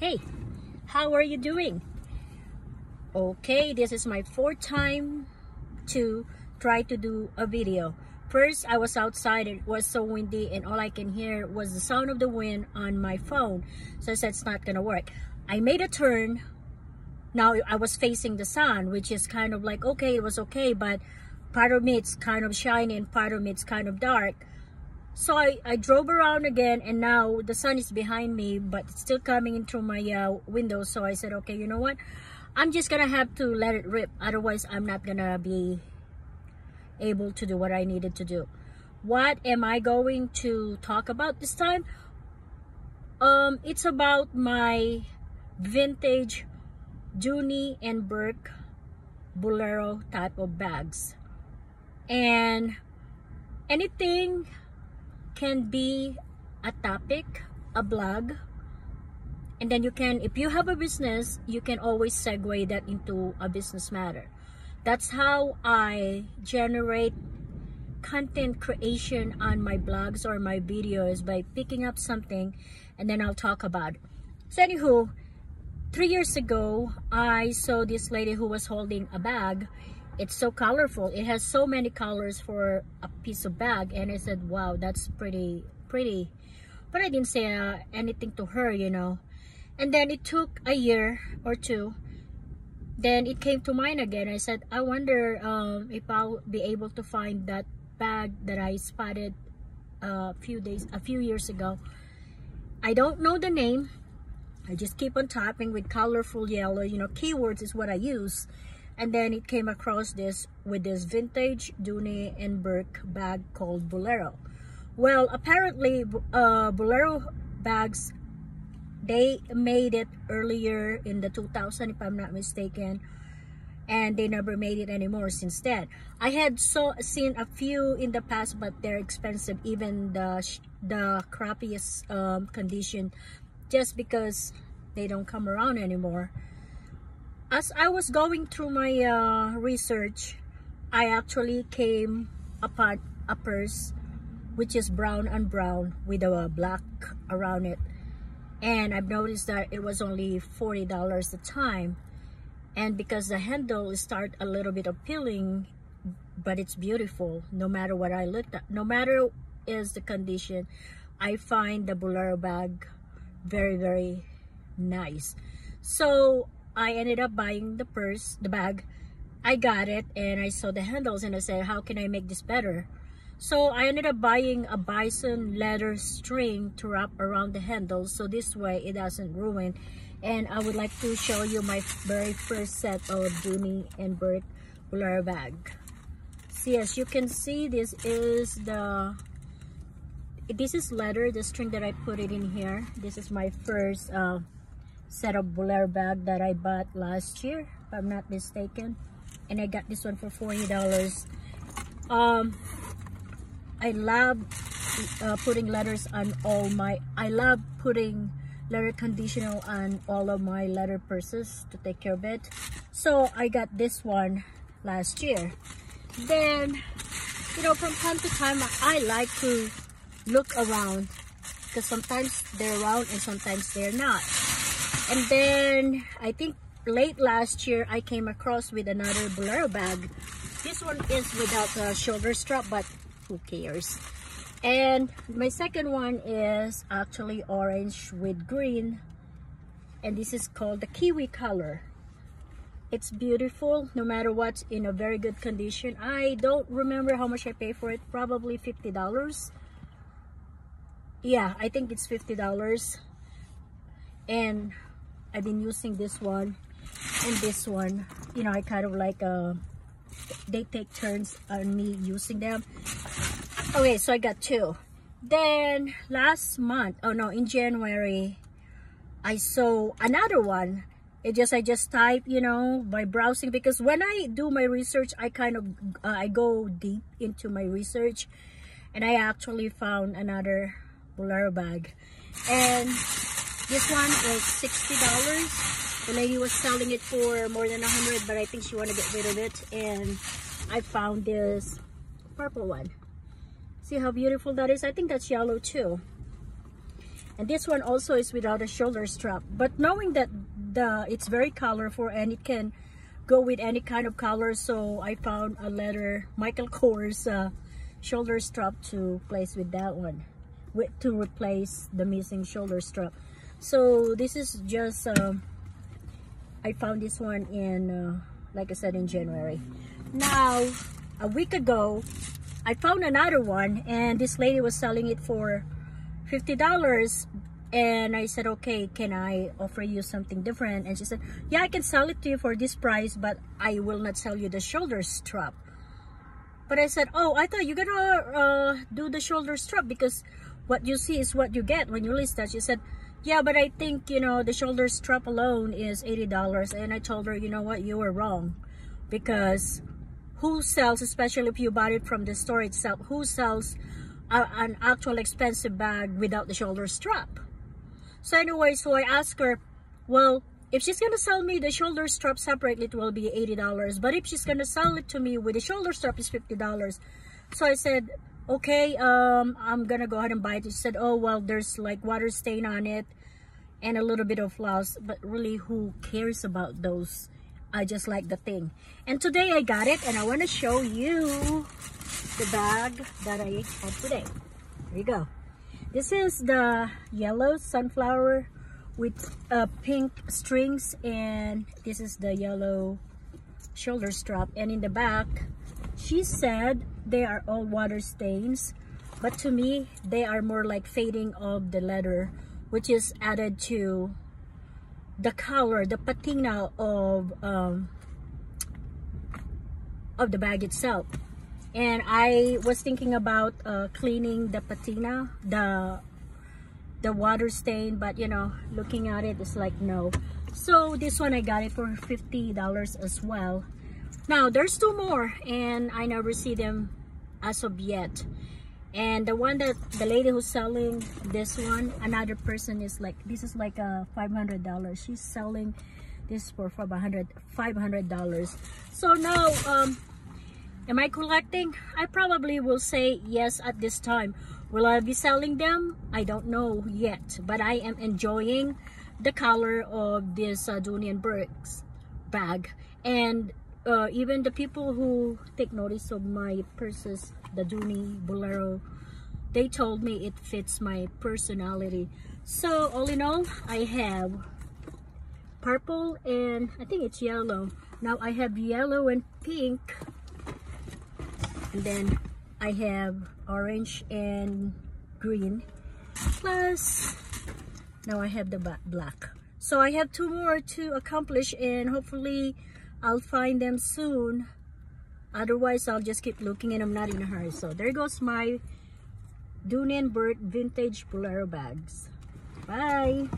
Hey, how are you doing? Okay, this is my fourth time to try to do a video. First, I was outside, it was so windy and all I can hear was the sound of the wind on my phone. So I said it's not gonna work. I made a turn. Now I was facing the sun, which is kind of like, okay, it was okay, but part of me it's kind of shiny and part of me it's kind of dark. So I, I drove around again and now the sun is behind me but it's still coming in through my uh, window. So I said, okay, you know what? I'm just gonna have to let it rip. Otherwise, I'm not gonna be able to do what I needed to do. What am I going to talk about this time? Um, it's about my vintage Dooney and Bourke Bolero type of bags. And anything can be a topic, a blog, and then you can, if you have a business, you can always segue that into a business matter. That's how I generate content creation on my blogs or my videos by picking up something and then I'll talk about it. So anywho, three years ago, I saw this lady who was holding a bag. It's so colorful. It has so many colors for a piece of bag. And I said, wow, that's pretty, pretty. But I didn't say uh, anything to her, you know. And then it took a year or two. Then it came to mind again. I said, I wonder um, if I'll be able to find that bag that I spotted a few days, a few years ago. I don't know the name. I just keep on tapping with colorful yellow. You know, keywords is what I use. And then it came across this with this vintage Dooney and Bourke bag called Bolero. Well, apparently uh, Bolero bags, they made it earlier in the 2000 if I'm not mistaken. And they never made it anymore since then. I had so seen a few in the past, but they're expensive. Even the the crappiest um, condition just because they don't come around anymore. As I was going through my uh, research, I actually came upon a purse which is brown and brown with a black around it. And I've noticed that it was only $40 a time. And because the handle start a little bit appealing, but it's beautiful no matter what I looked at. No matter is the condition, I find the Bolero bag very very nice so I ended up buying the purse the bag. I got it and I saw the handles and I said how can I make this better? So I ended up buying a bison leather string to wrap around the handles. So this way it doesn't ruin. And I would like to show you my very first set of Dooney and Bourke Bolero bag. See as you can see this is the this is leather the string that I put it in here. This is my first uh, set of Bolero bag that I bought last year if I'm not mistaken. And I got this one for $40 um I love uh, putting letters on all my I love putting leather conditioner on all of my leather purses to take care of it. So I got this one last year. Then you know from time to time I like to look around because sometimes they're round and sometimes they're not and then I think late last year I came across with another Bolero bag. This one is without a shoulder strap but who cares? And my second one is actually orange with green. And this is called the kiwi color. It's beautiful no matter what in a very good condition. I don't remember how much I paid for it. Probably $50 yeah i think it's 50 dollars. And i've been using this one and this one. You know i kind of like uh they take turns on me using them. Okay so i got two. Then last month oh no in january i saw another one. It just i just type you know by browsing because when i do my research i kind of uh, i go deep into my research and i actually found another Bolero bag. And this one is $60. The lady was selling it for more than 100 but I think she wanted to get rid of it. And I found this purple one. See how beautiful that is? I think that's yellow too. and this one also is without a shoulder strap but knowing that the it's very colorful and it can go with any kind of color so I found a leather Michael Kors uh, shoulder strap to place with that one with, to replace the missing shoulder strap so this is just um, I found this one in uh, like I said in January. Now a week ago I found another one and this lady was selling it for $50 and I said okay can I offer you something different? And she said yeah I can sell it to you for this price but I will not sell you the shoulder strap. But I said oh I thought you're gonna uh, do the shoulder strap because what you see is what you get when you list that. She said yeah but I think you know the shoulder strap alone is $80 and I told her you know what you were wrong because who sells especially if you bought it from the store itself who sells a, an actual expensive bag without the shoulder strap so anyway, so I asked her, well, if she's gonna sell me the shoulder strap separately, it will be $80. But if she's gonna sell it to me with the shoulder strap, is $50. So I said, okay, um, I'm gonna go ahead and buy it. She said, oh, well, there's like water stain on it and a little bit of flaws. But really, who cares about those? I just like the thing. And today I got it and I want to show you the bag that I have today. Here you go. This is the yellow sunflower with uh, pink strings and this is the yellow shoulder strap and in the back she said they are all water stains but to me they are more like fading of the leather which is added to the color the patina of um, of the bag itself. And I was thinking about uh, cleaning the patina the the water stain but you know looking at it it's like no. So this one I got it for $50 as well. Now there's two more and I never see them as of yet and the one that the lady who's selling this one another person is like this is like a $500 she's selling this for 500 $500 so now um Am I collecting? I probably will say yes at this time. Will I be selling them? I don't know yet. But I am enjoying the color of this uh, Dooney and bag. And uh, even the people who take notice of my purses, the Dooney Bolero, they told me it fits my personality. So all in all, I have purple and I think it's yellow. Now I have yellow and pink and then I have orange and green plus now I have the black so I have two more to accomplish and hopefully I'll find them soon. Otherwise I'll just keep looking and I'm not in a hurry. So there goes my and Bourke vintage Bolero bags. Bye